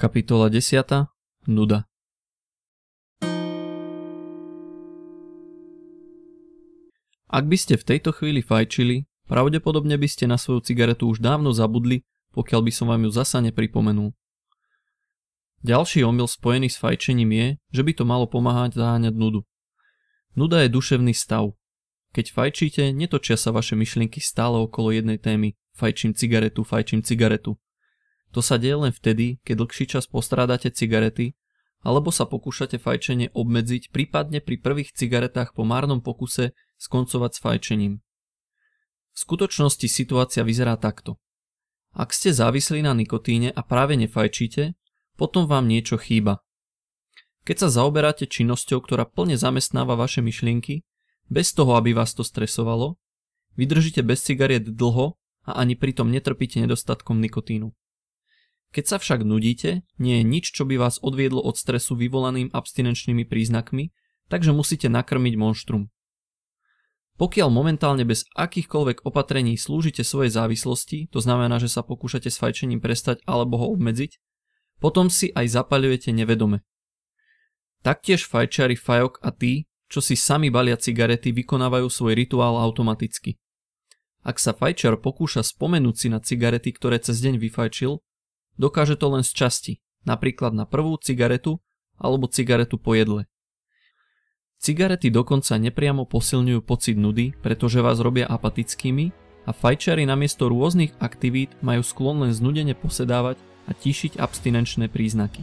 Kapitola 10. Nuda Ak by ste v tejto chvíli fajčili, pravdepodobne by ste na svoju cigaretu už dávno zabudli, pokiaľ by som vám ju zasa nepripomenul. Ďalší omyl spojený s fajčením je, že by to malo pomáhať zaháňať nudu. Nuda je duševný stav. Keď fajčíte, netočia sa vaše myšlienky stále okolo jednej témy. Fajčím cigaretu, fajčím cigaretu. To sa deje len vtedy, keď dlhší čas postrádate cigarety, alebo sa pokúšate fajčenie obmedziť, prípadne pri prvých cigaretách po márnom pokuse skoncovať s fajčením. V skutočnosti situácia vyzerá takto. Ak ste závislí na nikotíne a práve nefajčíte, potom vám niečo chýba. Keď sa zaoberáte činnosťou, ktorá plne zamestnáva vaše myšlienky, bez toho, aby vás to stresovalo, vydržíte bez cigariet dlho a ani pritom netrpíte nedostatkom nikotínu. Keď sa však nudíte, nie je nič, čo by vás odviedlo od stresu vyvolaným abstinenčnými príznakmi, takže musíte nakrmiť monštrum. Pokiaľ momentálne bez akýchkoľvek opatrení slúžite svojej závislosti, to znamená, že sa pokúšate s fajčením prestať alebo ho obmedziť, potom si aj zapaľujete nevedome. Taktiež fajčiari fajok a tí, čo si sami balia cigarety, vykonávajú svoj rituál automaticky. Ak sa fajčiar pokúša spomenúť si na cigarety, ktoré cez deň vyfajčil, dokáže to len z časti, napríklad na prvú cigaretu alebo cigaretu po jedle. Cigarety dokonca nepriamo posilňujú pocit nudy, pretože vás robia apatickými a fajčiari namiesto rôznych aktivít majú sklon len znudene posedávať a tišiť abstinenčné príznaky.